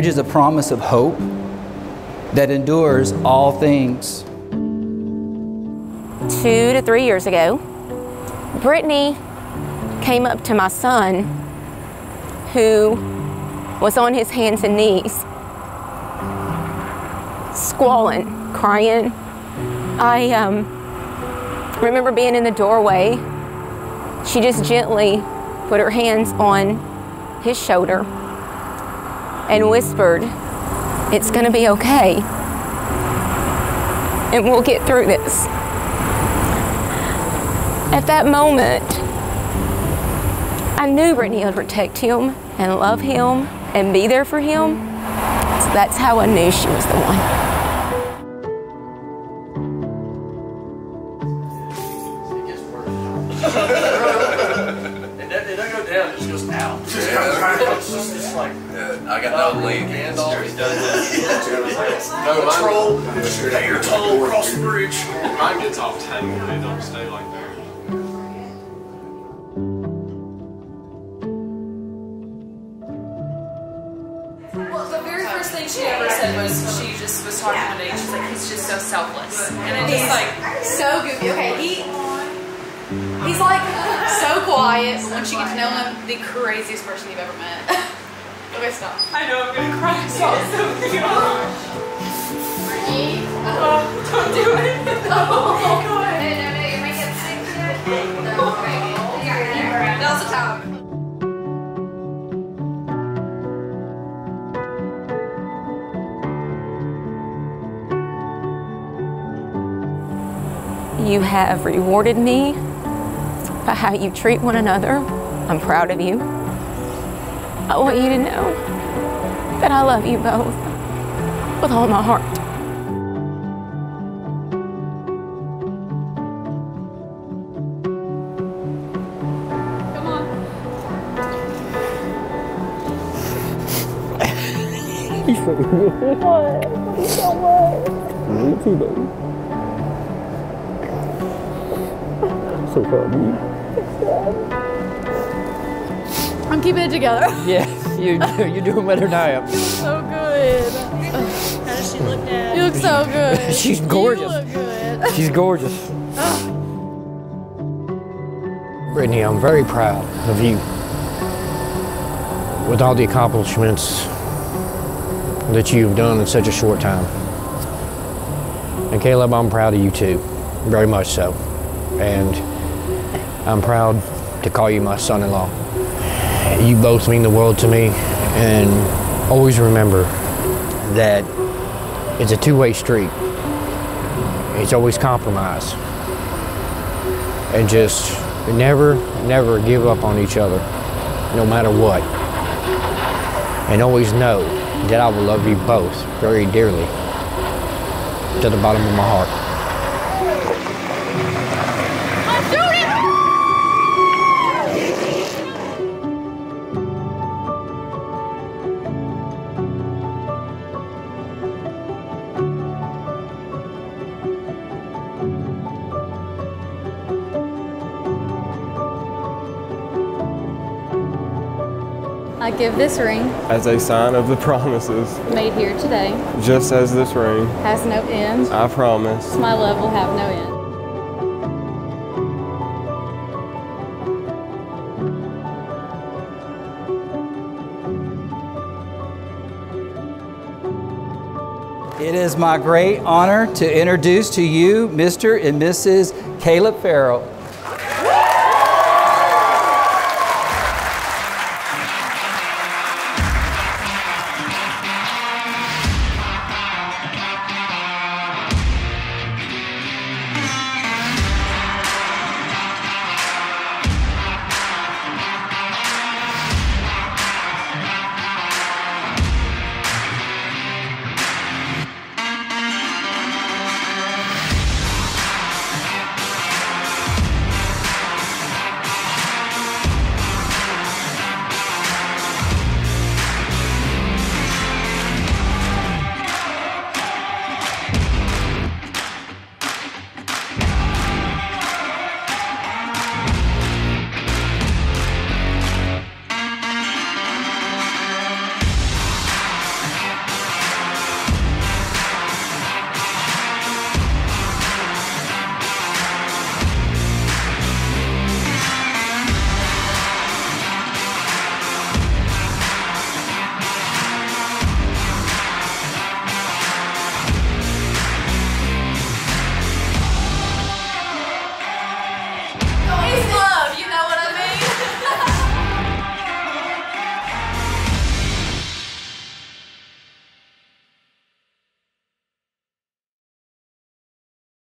Marriage is a promise of hope that endures all things. Two to three years ago, Brittany came up to my son who was on his hands and knees, squalling, crying. I um, remember being in the doorway. She just gently put her hands on his shoulder and whispered, It's gonna be okay. And we'll get through this. At that moment, I knew Brittany would protect him and love him and be there for him. So that's how I knew she was the one. Down, it just goes out. It's just, it's like, Yeah, I got no uh, lead. Gandalf, he does this. No, mine- troll, pay your toll, cross the bridge. Mine gets off tangled, it don't stay like that. Well, the very first thing she ever said was she just was talking to me. She's like, he's just so selfless, and it just like so goofy. Okay, he he's like so quiet, but once you get to know him, the craziest person you've ever met. okay, stop. I know I'm gonna cry. So it's so cute. Brittany. Oh, don't do it. Oh, my god. No, no, no, you make it sing No, okay. Now's the time. You have rewarded me by how you treat one another. I'm proud of you. I want you to know that I love you both with all my heart. Come on. I'm keeping it together. Yes, you, you're doing better than I am. so good. How does she look at? You look so good. She's gorgeous. You look good. She's gorgeous. Brittany, I'm very proud of you with all the accomplishments that you've done in such a short time. And Kaleb, I'm proud of you too, very much so. And I'm proud to call you my son-in-law. You both mean the world to me, and always remember that it's a two-way street. It's always compromise. And just never, never give up on each other, no matter what. And always know that I will love you both very dearly to the bottom of my heart. I give this ring, As a sign of the promises, made here today, just as this ring, has no end. I promise. My love will have no end. It is my great honor to introduce to you Mr. and Mrs. Kaleb Farrell.